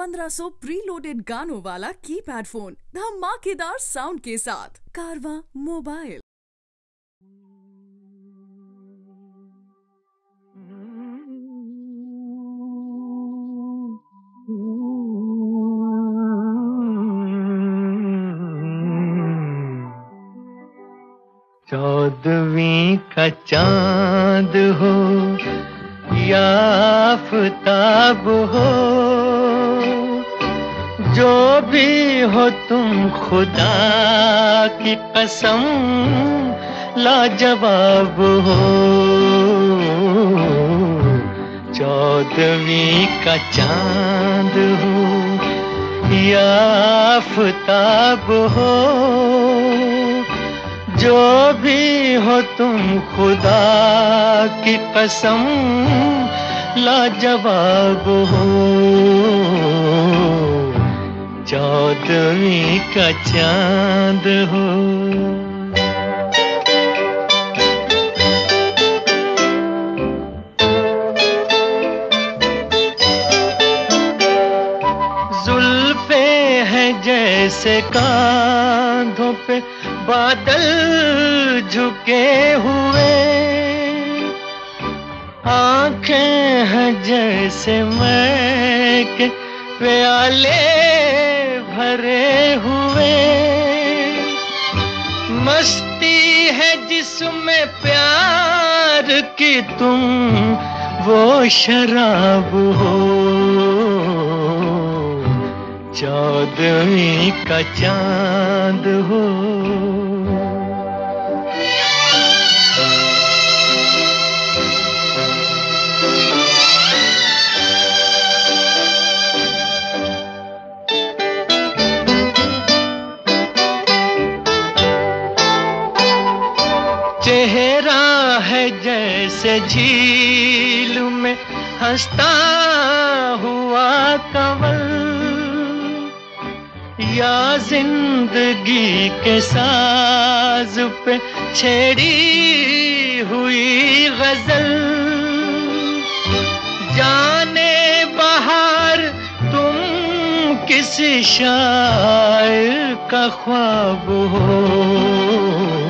1500 preloaded गानों वाला keypad phone धमाकेदार साउंड के साथ। कारवा मोबाइल चौदवी का चाँद हो या आफताब हो। जो भी हो तुम खुदा की कसम, लाजवाब हो। चौदवी का चाँद हो, या आफताब हो। जो भी हो तुम खुदा की कसम, लाजवाब हो। चौदवी का चाँद हो। जुल्फे है जैसे कांधों पे बादल झुके हुए। आँखें हैं जैसे मैं के प्याले। भरे हुए। मस्ती है जिसमें प्यार की तुम वो शराब हो। चौदवी का चाँद हो। जैसे झील में हंसता हुआ कंवल। या ज़िंदगी के साज पे छेड़ी हुई गज़ल। जाने बाहर तुम किसी शायर का ख्वाब हो।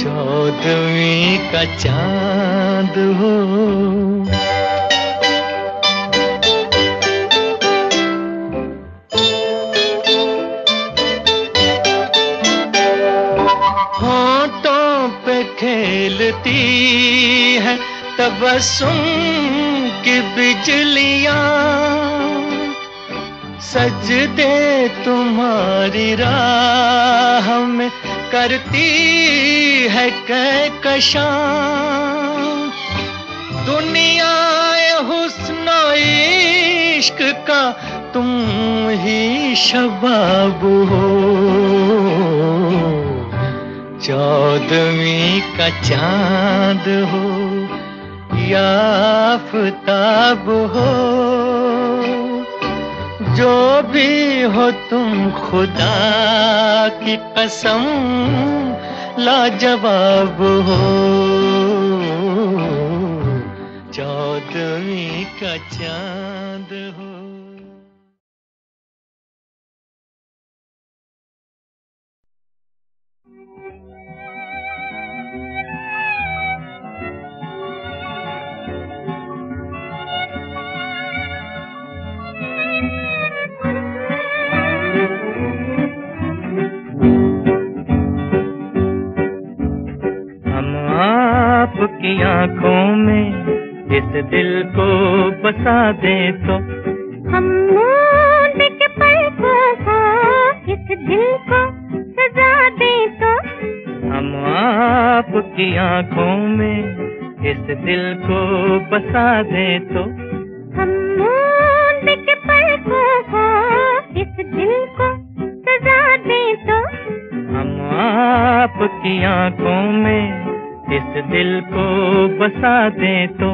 चौदवी का चाँद हो। होठों पे खेलती है तबसुम की बिजलियाँ। सजदे तुम्हारी राह में करती है कहकशां दुनिया हुस्न इश्क का तुम ही शबाब हो। चौदवी का चाँद हो या आफताब हो। जो भी हो तुम खुदा की कसम लाजवाब हो। चौदवी का चाँद हो। आपकी आँखों में इस दिल को बसा दे तो। हम के पल को इस दिल को सजा दे तो। हम आपकी आँखों में इस दिल को बसा दे तो। हम के पल को इस दिल को सजा दे तो। हम आपकी आँखों में दिल को बसा दे तो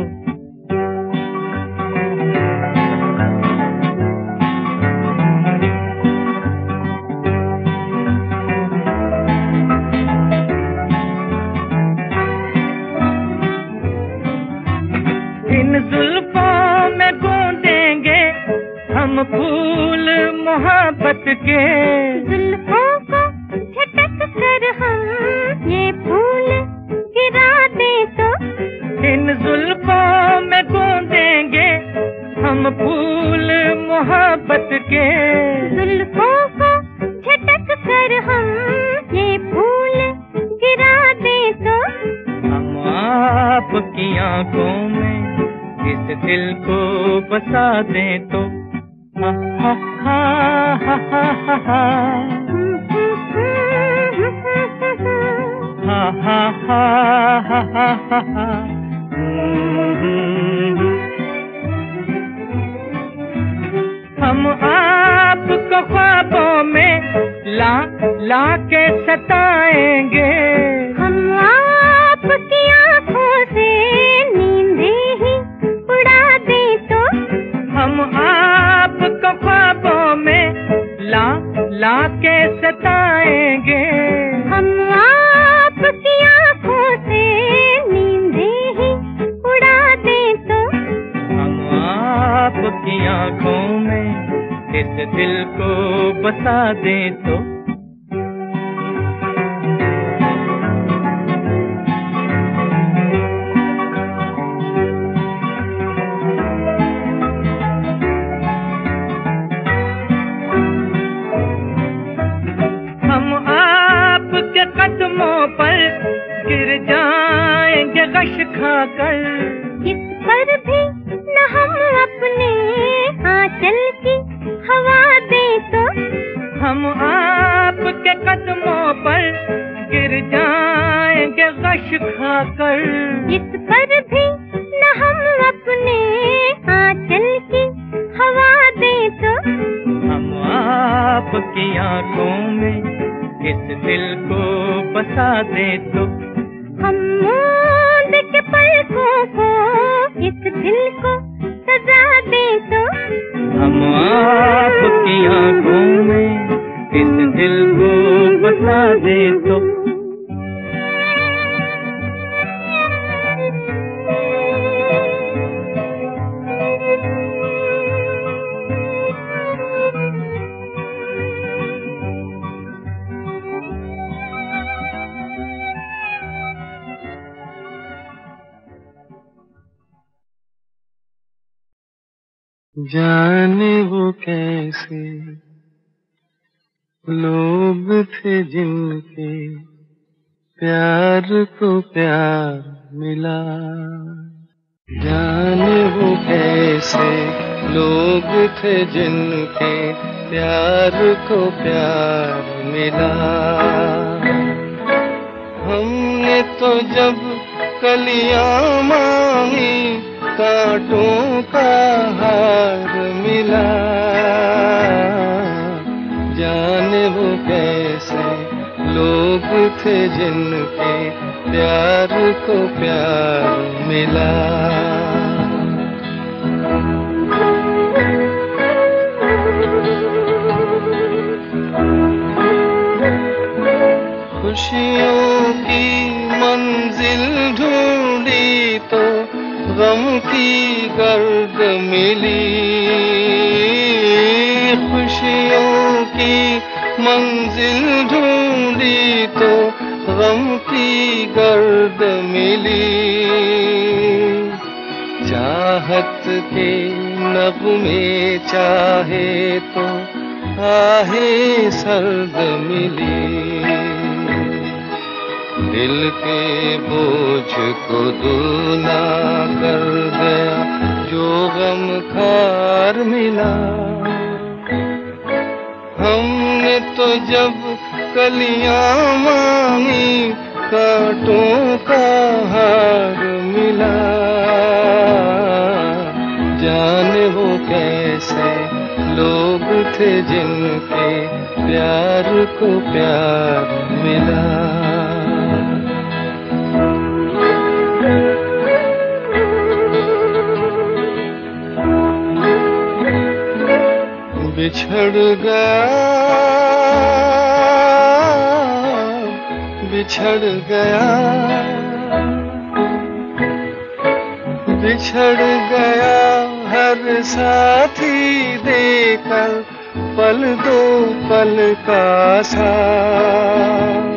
ला के सताएँगे। हम आपकी आँखों से नींदे ही उड़ा दे तो। हम आपको ख्वाबों में ला ला के सताएँगे। हम आपकी आँखों से नींदे ही उड़ा दे तो। हम आपकी आँखों में इस दिल को बसा दे तो। கண்கள் इस दिल को सजा दे तो। हम आपकी आँखों में इस दिल को बसा दे open. खुशियों की मंजिल ढूंढी तो गम की गर्द मिली। खुशियों की मंजिल ढूंढी तो गम की गर्द मिली। चाहत के नब में चाहे तो आहे सर्द मिली। दिल के बोझ को दूना कर गया जो गम खार मिला। हमने तो जब कलियाँ मांगी, कांटों का हार मिला। जाने वो कैसे लोग थे जिनके प्यार को प्यार मिला। बिछड़ गया बिछड़ गया। बिछड़ गया हर साथी देख लेकर पल दो पल का साथ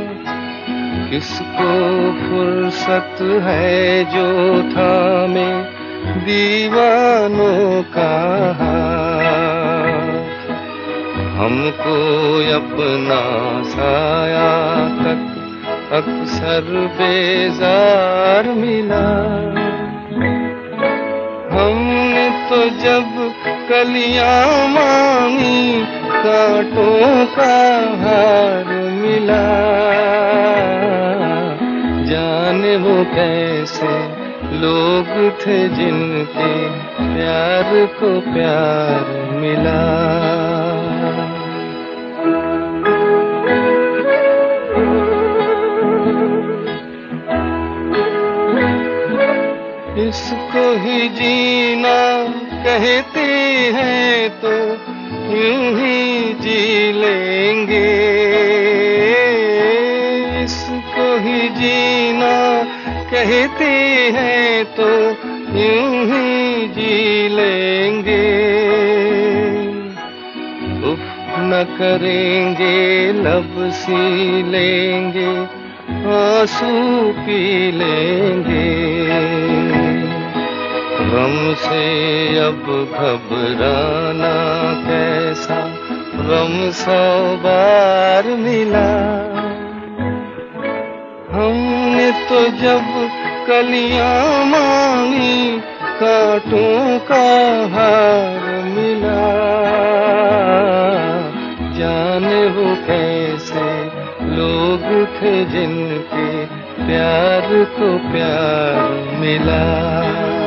किसको फुर्सत है जो थामे दीवानों का हाथ? हमको अपना साया तक अक्सर बेजार मिला। हमने तो जब कलियाँ मांगी, कांटों का हार मिला। जाने वो कैसे लोग थे जिनके प्यार को प्यार मिला। इसको ही जीना कहते हैं तो यूँ ही जी लेंगे। इसको ही जीना कहते हैं तो यूँ ही जी लेंगे। उफ, न करेंगे, लब सी लेंगे, आँसू पी लेंगे। गम से अब घबराना कैसा? गम सौ बार मिला। हमने तो जब कलियाँ मांगी, कांटों का हार मिला। जाने वो कैसे लोग थे जिनके प्यार को प्यार मिला।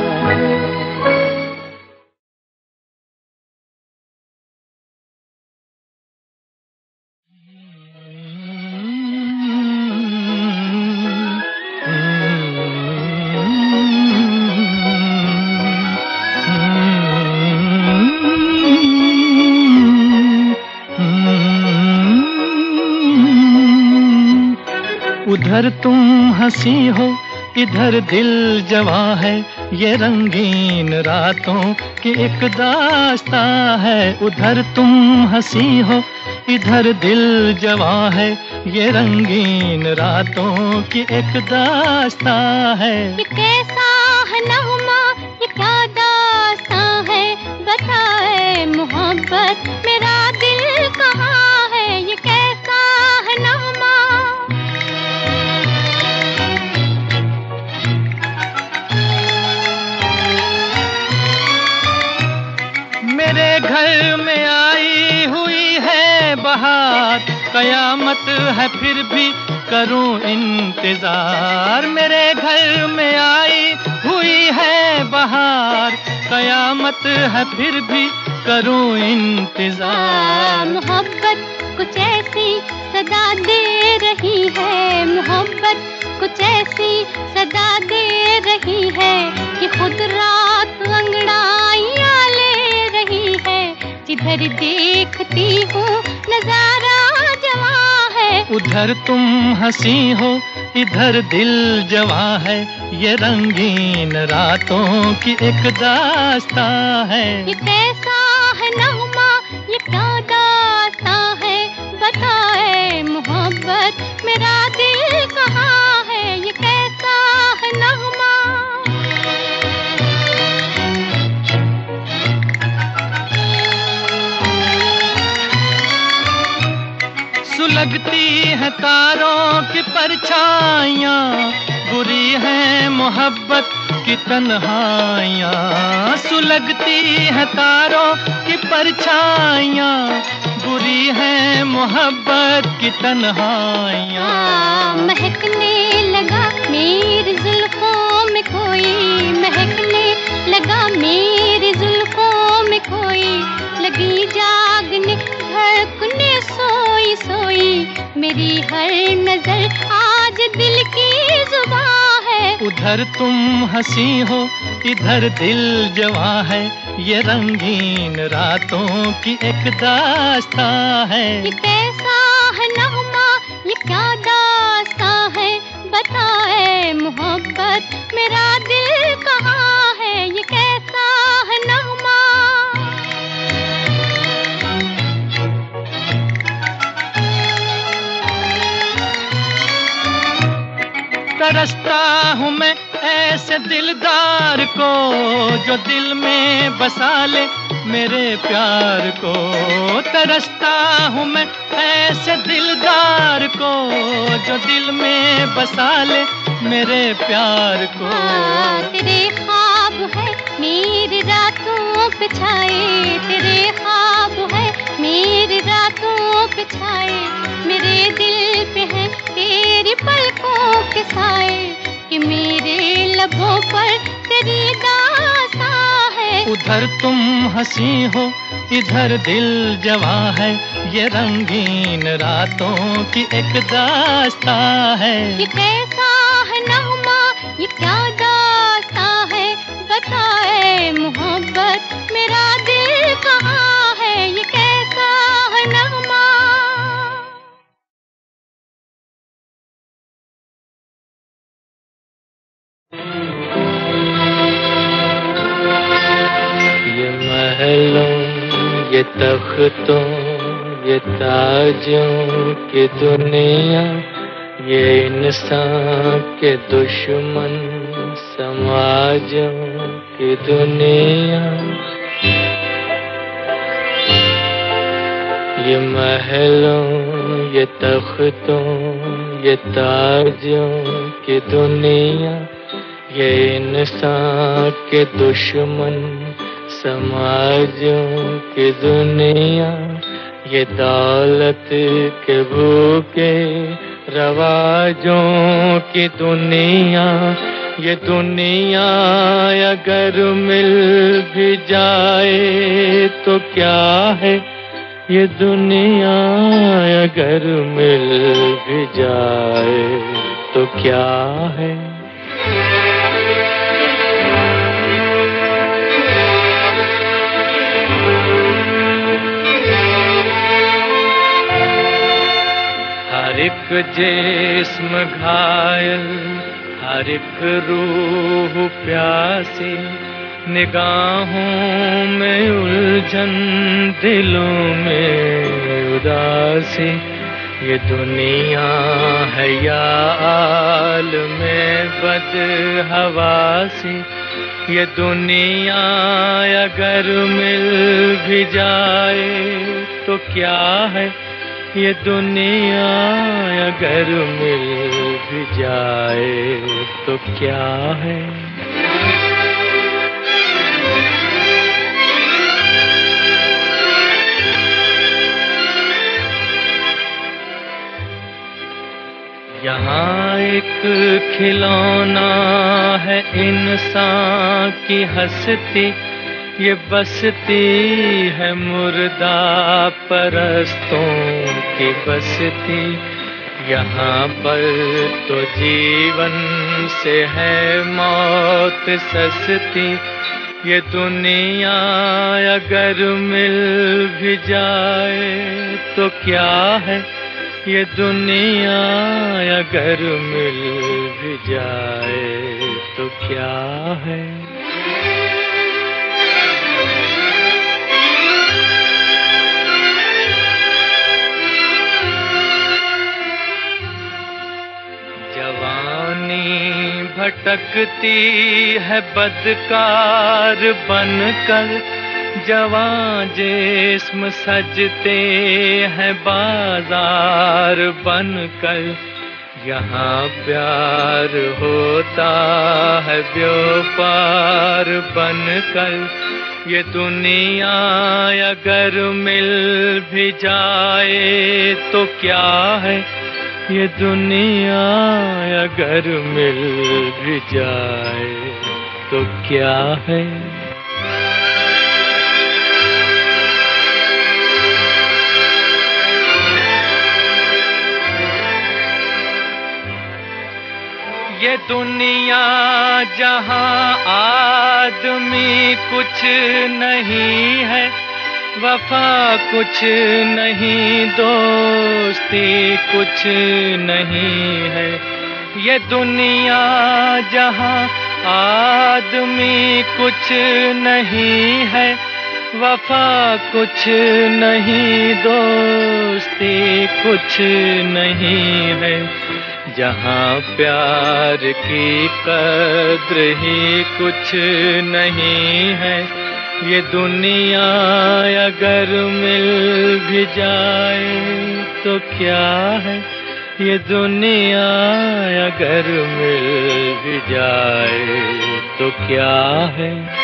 हँसी हो, इधर दिल जवा है, ये रंगीन रातों की एक दास्ता है। उधर तुम हसी हो, इधर दिल जवा है, ये रंगीन रातों की एक दास्ता है। कैसा कयामत है फिर भी करूँ इंतज़ार। मेरे घर में आई हुई है बहार। कयामत है फिर भी करूँ इंतज़ार। मोहब्बत कुछ ऐसी सदा दे रही है। मोहब्बत कुछ ऐसी सदा दे रही है कि खुद रात अंगड़ाइयाँ ले रही है। जिधर देखती हूँ नज़ारा उधर तुम हँसी हो, इधर दिल जवा है। ये रंगीन रातों की एक दास्ता है। ये कैसा है नगमा, ये क्या दास्ता है? बताए मोहब्बत, मेरा दिल कहाँ सुलगती है तारों की परछाइयाँ। बुरी है मोहब्बत की तन्हाइयाँ। सुलगती है तारों की परछाइयाँ। बुरी है मोहब्बत की तन्हाइयाँ। महकने लगा मेरी जुल्फों में कोई। महकने लगा मेरी जुल्फों में कोई। लगी सोई सोई मेरी हर नज़र आज दिल की जुबा है। उधर तुम हँसी हो इधर दिल जवा है। ये रंगीन रातों की एक दास्ता है। ये कैसा है नगमा ये क्या दास्ता है? बताए मोहब्बत मेरा दिल कहाँ तरसता हूँ मैं ऐसे दिलदार को, जो दिल में बसा ले मेरे प्यार को। तरसता हूँ मैं ऐसे दिलदार को, जो दिल में बसा ले मेरे प्यार को। तेरे ख्वाब है मेरी रातों पे छाए, तेरे ख्वाब है मेरी रातों पे छाए, मेरे दिल पे है तेरी पलकों के साए कि मेरे लबों पर तेरी दासा है। उधर तुम हँसी हो इधर दिल जवा है। ये रंगीन रातों की एक दास्ता है। ये कैसा है नगमा ये क्या दास्ता है? बताए मोहब्बत महलों ये तख्तों, ये ताजों की दुनिया, ये इंसान के दुश्मन समाजों की दुनिया। ये महलों, ये तख्तों, ये ताजों की दुनिया, ये इंसान के दुश्मन समाजों की दुनिया, ये दौलत के भूखे रवाजों की दुनिया, ये दुनिया अगर मिल भी जाए तो क्या है? ये दुनिया अगर मिल भी जाए तो क्या है? जिस्म घायल, हर एक रूह प्यासी, निगाहों में उलझन, दिलों में उदासी। ये दुनिया है या आल में बद हवासी ये दुनिया अगर मिल भी जाए तो क्या है ये दुनिया अगर मिल भी जाए तो क्या है? यहाँ एक खिलौना है इंसान की हंसती। ये बसती है मुर्दा परस्तों की बसती। यहाँ पर तो जीवन से है मौत सस्ती। ये दुनिया अगर मिल भी जाए तो क्या है? ये दुनिया अगर मिल भी जाए तो क्या है? जवानी भटकती है बदकार बनकर। जवां जिस्म सजते हैं बाज़ार बनकर। यहाँ प्यार होता है व्यापार बनकर। ये दुनिया अगर मिल भी जाए तो क्या है? ये दुनिया अगर मिल भी जाए तो क्या है? ये दुनिया जहाँ आदमी कुछ नहीं है वफा कुछ नहीं, दोस्ती कुछ नहीं है। ये दुनिया जहाँ आदमी कुछ नहीं है, वफा कुछ नहीं, दोस्ती कुछ नहीं है। जहाँ प्यार की कद्र ही कुछ नहीं है ये दुनिया अगर मिल भी जाए तो क्या है? ये दुनिया अगर मिल भी जाए तो क्या है?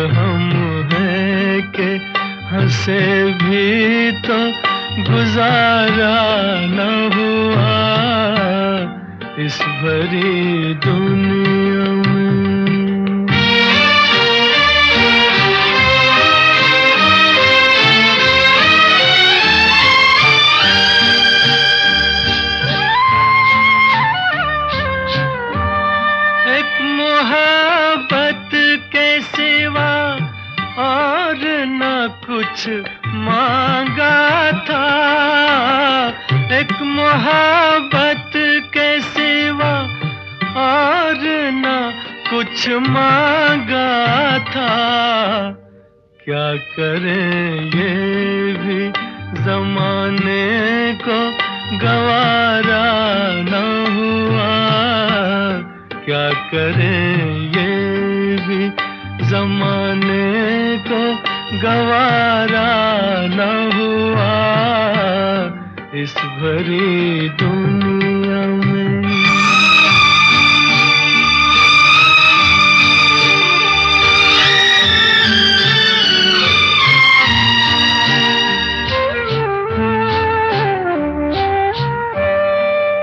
हम हैं के हंसे भी तो गुजारा न हुआ। इस भरी दुनिया कुछ मांगा था। एक मोहब्बत के सिवा और न कुछ मांगा था। क्या करें ये भी जमाने को गवारा न हुआ। क्या करें ये भी जमाने को गवारा न हुआ इस भरी दुनिया में।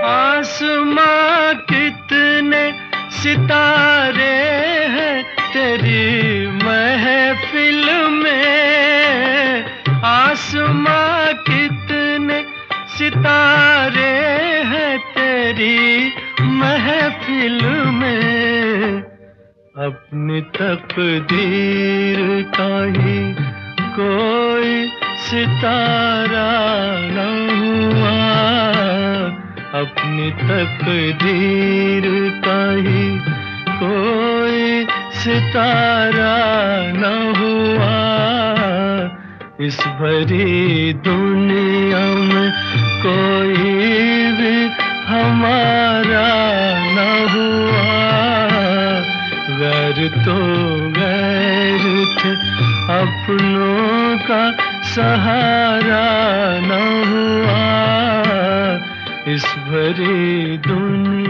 आसमां कितने सितारे हैं तेरी महफिल में आसमां कितने सितारे हैं तेरी महफिल में। अपनी तकदीर का ही कोई सितारा न हुआ। अपनी तकदीर का ही कोई सितारा न हुआ। इस भरी दुनिया में कोई भी हमारा न हुआ। गैर तो गैर थे, अपनों का सहारा न हुआ। इस भरी दुनिया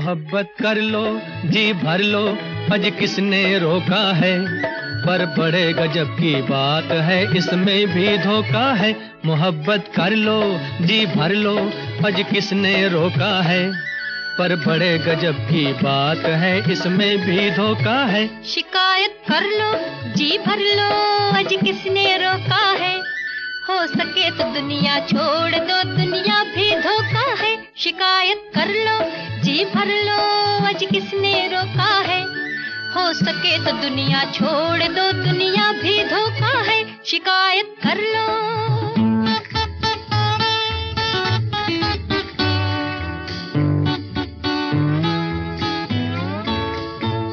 मोहब्बत कर लो, जी भर लो अज किसने रोका है? पर बड़े गजब की बात है, इसमें भी धोखा है। मोहब्बत कर लो, जी भर लो अज किसने रोका है? पर बड़े गजब की बात है, इसमें भी धोखा है। शिकायत कर लो, जी भर लो अज किसने रोका है? हो सके तो दुनिया छोड़ दो। दुनिया भी धोखा है। शिकायत कर लो, जी भर लो। अज किसने रोका है? हो सके तो दुनिया छोड़ दो। दुनिया भी धोखा है। शिकायत कर लो।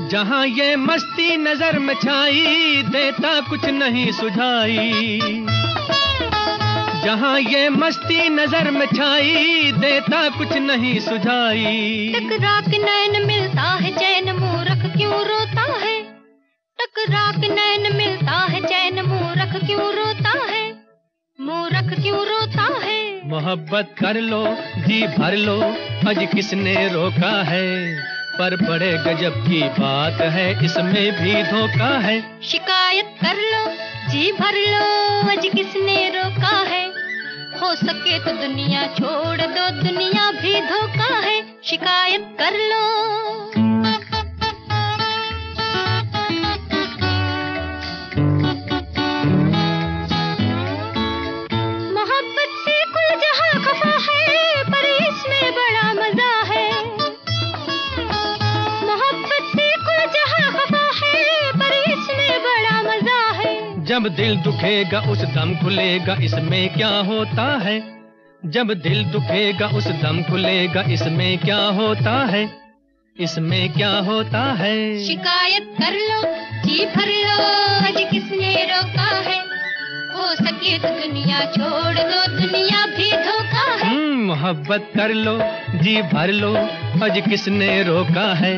जहाँ ये मस्ती नज़र में छाई देता कुछ नहीं सुझाई। जहाँ ये मस्ती नज़र में छाई देता कुछ नहीं सुझाई। टकरा के नैन मिलता है चैन मूरख क्यों रोता है? टकरा के नैन मिलता है चैन मूरख क्यों रोता है? मूरख क्यों रोता है? मोहब्बत कर लो जी भर लो अज किसने रोका है? पर बड़े गजब की बात है इसमें भी धोखा है। शिकायत कर लो जी भर लो अज किसने रोका है? हो सके तो दुनिया छोड़ दो दुनिया भी धोखा है शिकायत कर लो। जब दिल दुखेगा उस दम खुलेगा इसमें क्या होता है? जब दिल दुखेगा उस दम खुलेगा इसमें क्या होता है? इसमें क्या होता है? शिकायत कर लो जी भर लो आज किसने रोका है? हो सके तो दुनिया छोड़ दो दुनिया भी धोखा है। हम्म, मोहब्बत कर लो जी भर लो अज किसने रोका है?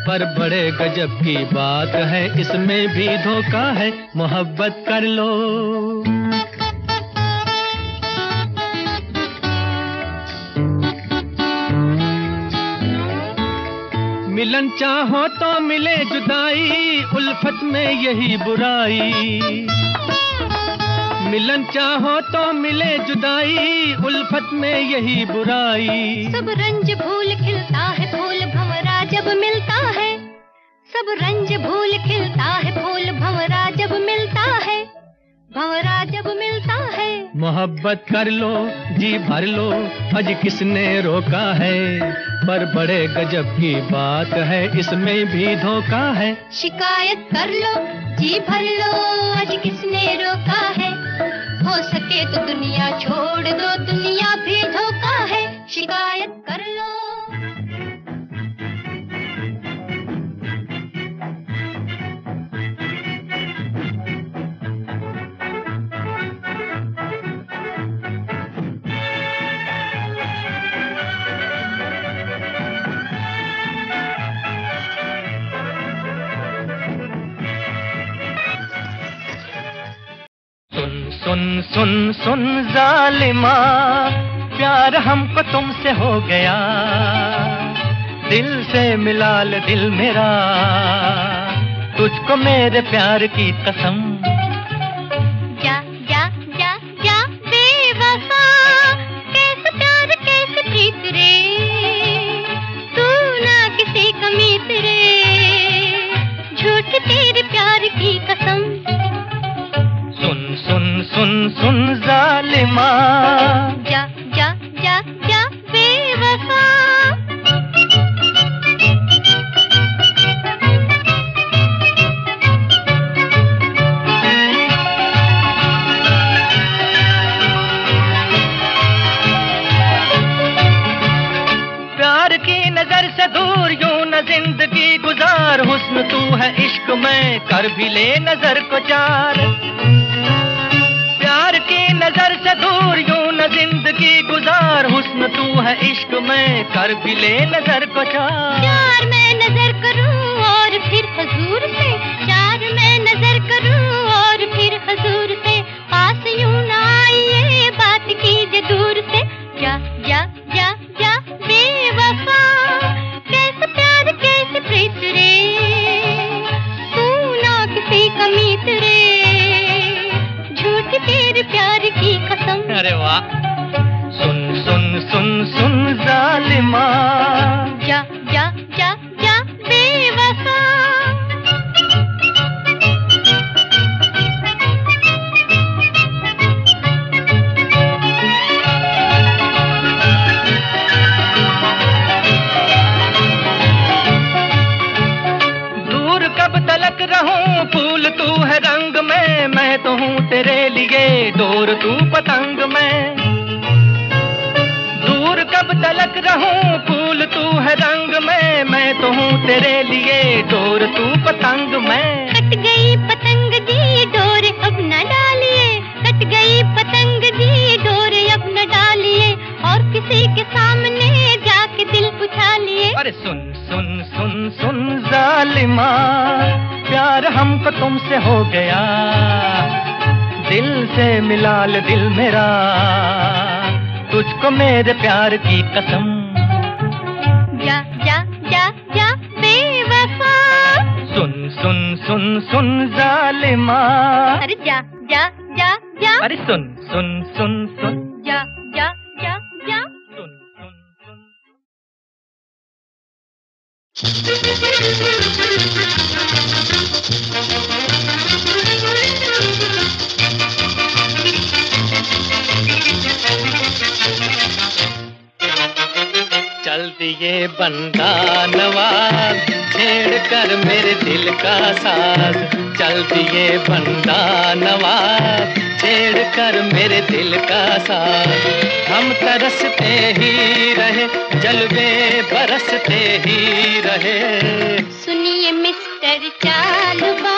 पर बड़े गजब की बात है। इसमें भी धोखा है, मोहब्बत कर लो। मिलन चाहो तो मिले जुदाई, उल्फत में यही बुराई। मिलन चाहो तो मिले जुदाई, उल्फत में यही बुराई। सब रंज भूल खिलता है जब मिलता है सब रंज भूल खिलता है फूल भंवरा जब मिलता है भंवरा जब मिलता है। मोहब्बत कर लो जी भर लो अज किसने रोका है? पर बड़े गजब की बात है इसमें भी धोखा है। शिकायत कर लो जी भर लो आज किसने रोका है? हो सके तो दुनिया छोड़ दो दुनिया भी धोखा है। सुन सुन जालिमा, प्यार हमको तुमसे हो गया। दिल से मिला ले दिल मेरा, तुझको मेरे प्यार की कसम। गुजार हुस्न तू है इश्क में कर भी ले नज़र को चार। चार मैं नज़र करूँ और फिर हजूर से चार मैं नज़र करूँ और फिर हजूर से। पास यूँ ना आइए बात कीजिए दूर से। जा जा जा जा बेवफा कैसे प्यार कैसे प्रीत रे? तू ना किसी कमीत रे। झूठ तेरे प्यार की कसम। अरे वाह। सुन सुन जालिमा। जा जा जा जा बेवफा दूर कब तलक रहूँ फूल तू है रंग में मैं तो हूँ तेरे लिए डोर तू पतंग में। कब रहूँ फूल तू है रंग में मैं तो हूँ तेरे लिए डोर तू पतंग में। कट गई पतंग जी डोर अब न डालिए। कट गई पतंग जी डोर अब न डालिए। और किसी के सामने जाके दिल उठा लिए। अरे सुन सुन सुन सुन जालिमा प्यार हमको तुमसे हो गया। दिल से मिला ले दिल मेरा। तुझको मेरे प्यार की कसम। जा जा जा जा बेवफा। सुन सुन सुन सुन जालिमा। अरे जा जा जा जा। अरे सुन सुन सुन सुन। जा जा जा जा। सुन सुन सुन। चल दिए बंदा नवाज़, छेड़ कर मेरे दिल का साज। चल दिए बंदा नवाज़, छेड़ कर मेरे दिल का साज। हम तरसते ही रहे, जलवे बरसते ही रहे। सुनिए मिस्टर चालबाज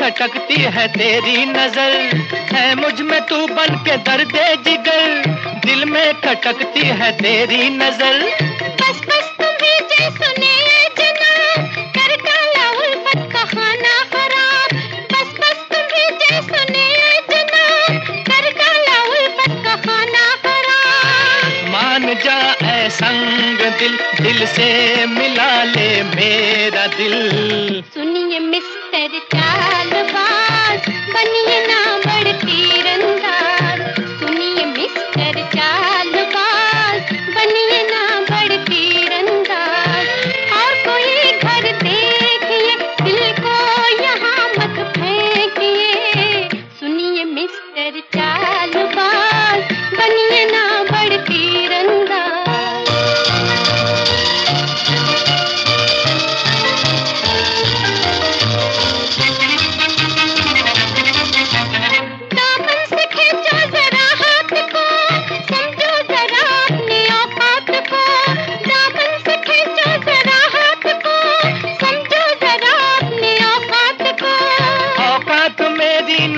खटकती है तेरी नज़र। है मुझमें तू बन के दर्द जिगर। दिल में खटकती है तेरी नज़र। बस बस तुम्हें जे सुने जना कर डाला उल्फत का खाना खराब बस बस तुम्हें जे सुने जना कर डाला उल्फत का खाना खराब मान जा संग दिल दिल से मिला ले मेरा दिल। सुनिए चालबाज बनिए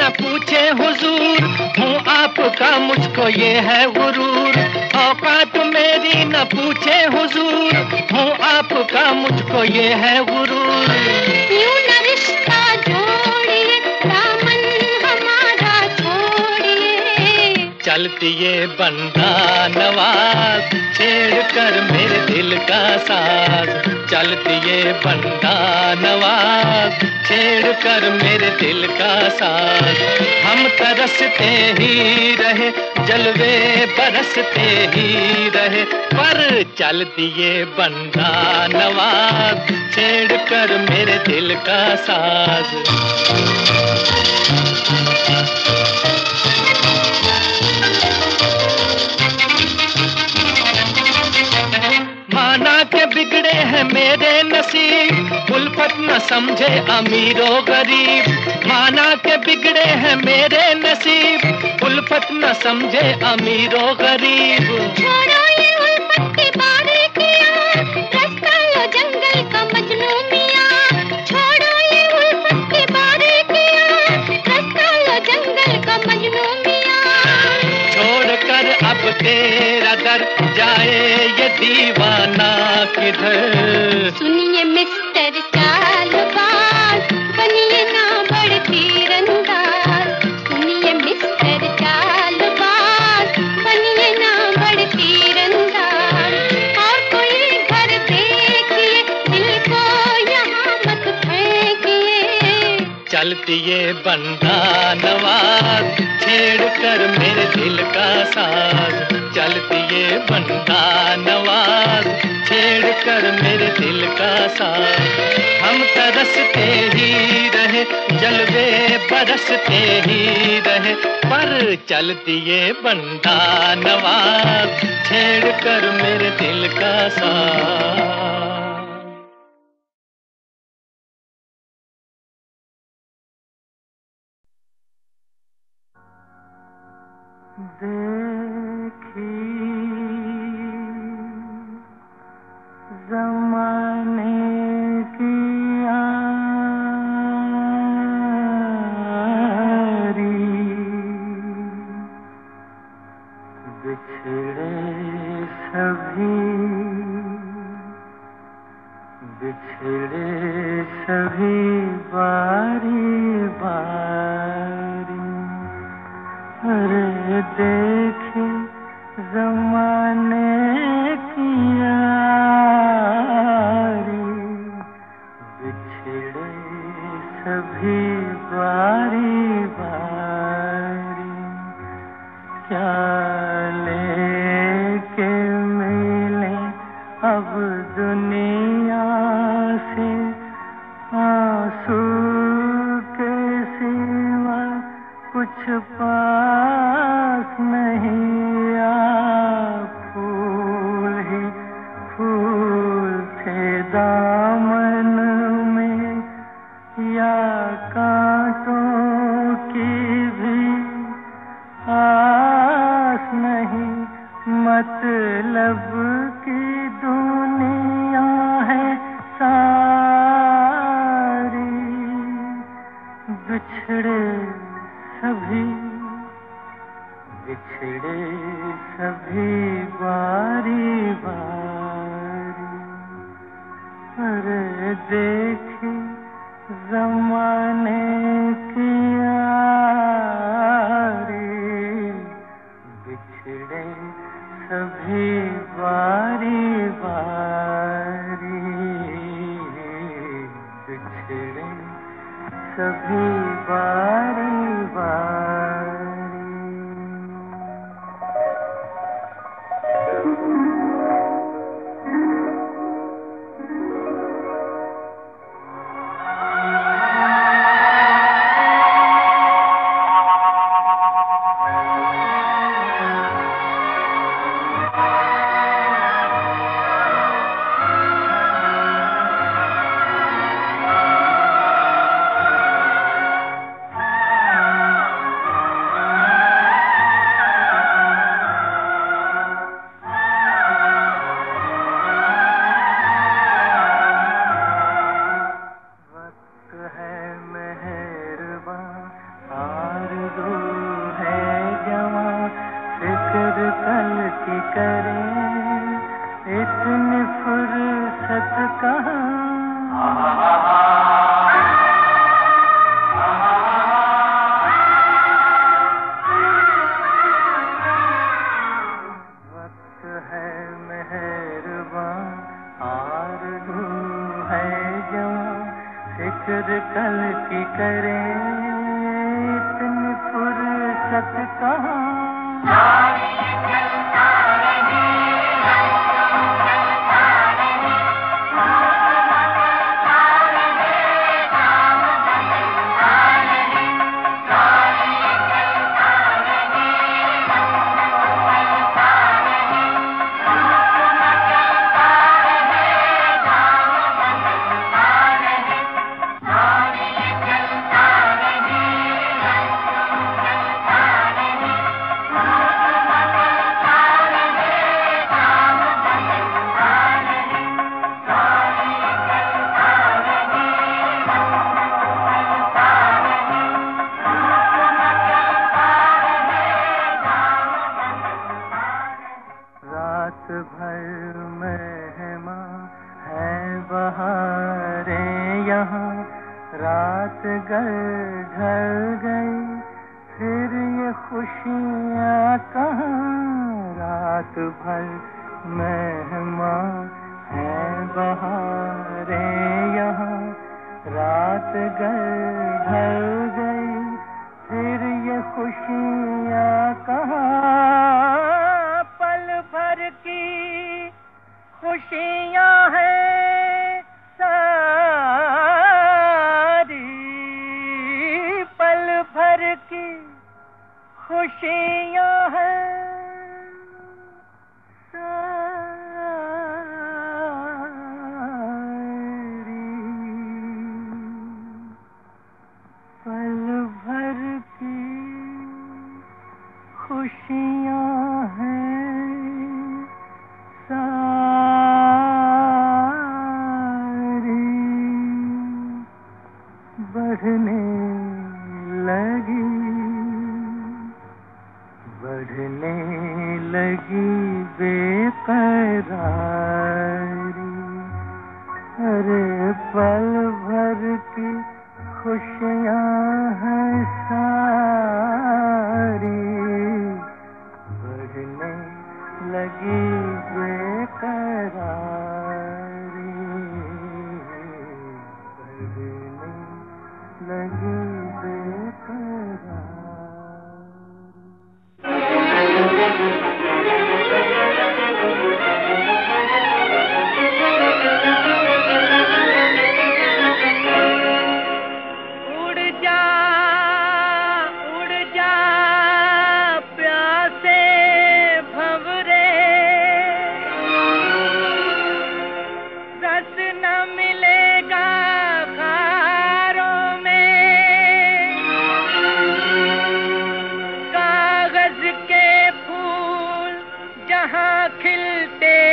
न पूछे हुजूर, हूँ आपका मुझको ये है गुरूर। औकात मेरी न पूछे हुजूर, हूँ आपका मुझको ये है गुरूर। चलती ये बंदा नवाज़, छेड़ कर मेरे दिल का साज। चलती ये बंदा नवाज़, छेड़ कर मेरे दिल का साज। हम तरसते ही रहे, जलवे बरसते ही रहे। पर चलती ये बंदा नवाज़, छेड़ कर मेरे दिल का साज। के बिगड़े हैं मेरे नसीब। उल्फत न समझे अमीरो गरीब। माना के बिगड़े हैं मेरे नसीब। उल्फत न समझे अमीरो गरीब। छोड़ो ये उल्फत की बारीकियाँ रास्ता लो जंगल का मजनू मियाँ छोड़ो ये उल्फत की बारीकियाँ रास्ता लो जंगल का मजनू मियाँ छोड़ कर अब तेरा दर जाए ये दीवाना। किधर? सुनिए मिस्टर चालबाज बनिए ना बड़ तीरंदाज। सुनिए मिस्टर चालबाज बनिए ना बड़ तीरंदाज। और कोई घर देखिए दिल को यहाँ मत फेंकिए। चलती ये बंदा नवाज़ छेड़ कर मेरे दिल का साज। चलती ये बंदा नवाज़ छेड़ कर मेरे दिल का साथ। हम तरसते ही रहे, जलवे बरसते ही रहे, पर चल दिए बंदा नवाब छेड़ कर मेरे दिल का साज यहाँ खिलते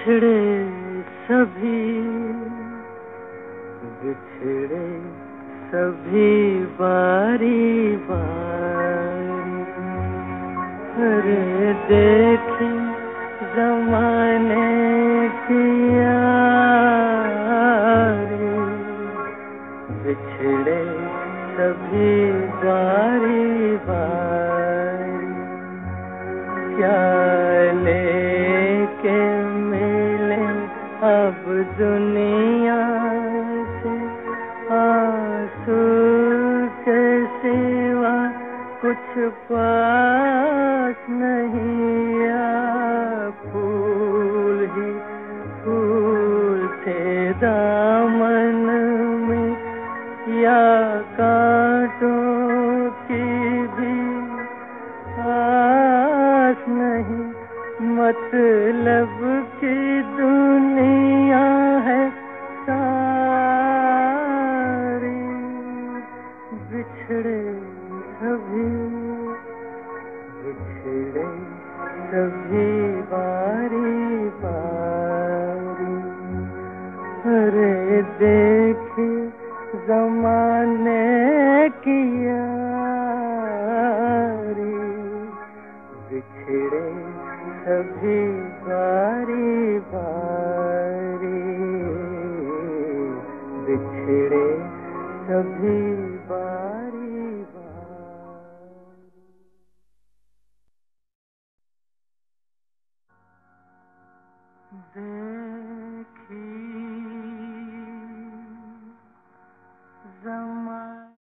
बिछड़े सभी। बिछड़े सभी बारी बारी अरे देखी जमाने बिछड़े सभी बारी बारी क्या लेके मैं अब दुनिया से आँसू के सिवा कुछ पास नहीं। फूल ही फूल थे दामन में, या कांटों की भी आस नहीं, मत देखे